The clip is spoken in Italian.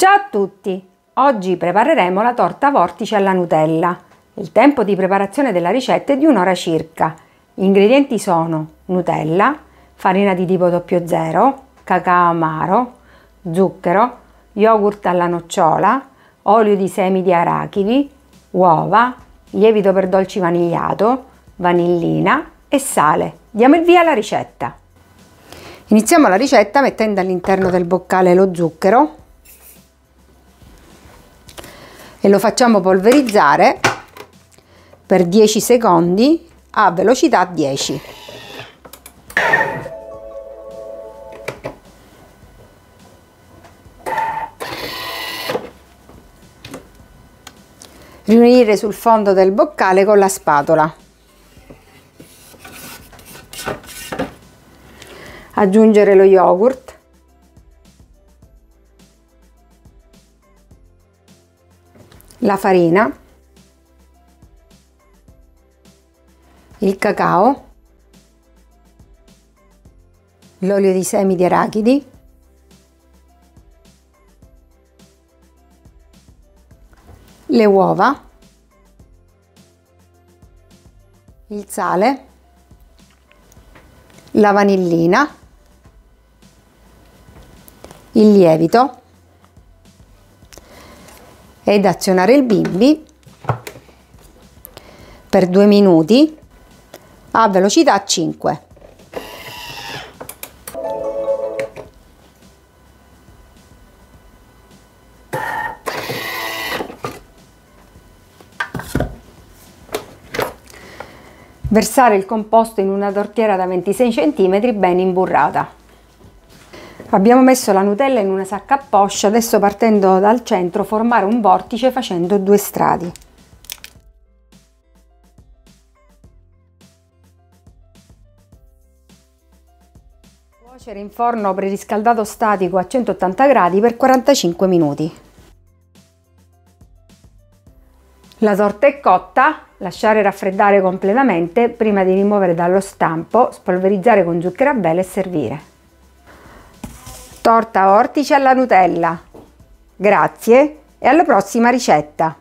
Ciao a tutti! Oggi prepareremo la torta vortice alla Nutella. Il tempo di preparazione della ricetta è di un'ora circa. Gli ingredienti sono Nutella, farina di tipo 00, cacao amaro, zucchero, yogurt alla nocciola, olio di semi di arachidi, uova, lievito per dolci vanigliato, vanillina e sale. Diamo il via alla ricetta. Iniziamo la ricetta mettendo all'interno del boccale lo zucchero lo facciamo polverizzare per 10 secondi a velocità 10. Riunire sul fondo del boccale con la spatola. Aggiungere lo yogurt la farina, il cacao, l'olio di semi di arachidi, le uova, il sale, la vanillina, il lievito ed azionare il bimbi per due minuti a velocità 5. Versare il composto in una tortiera da 26 cm ben imburrata. Abbiamo messo la Nutella in una sacca a poscia, adesso partendo dal centro formare un vortice facendo due strati. Cuocere in forno preriscaldato statico a 180 gradi per 45 minuti. La torta è cotta, lasciare raffreddare completamente prima di rimuovere dallo stampo, spolverizzare con zucchero a velo e servire. Torta ortice alla Nutella. Grazie e alla prossima ricetta!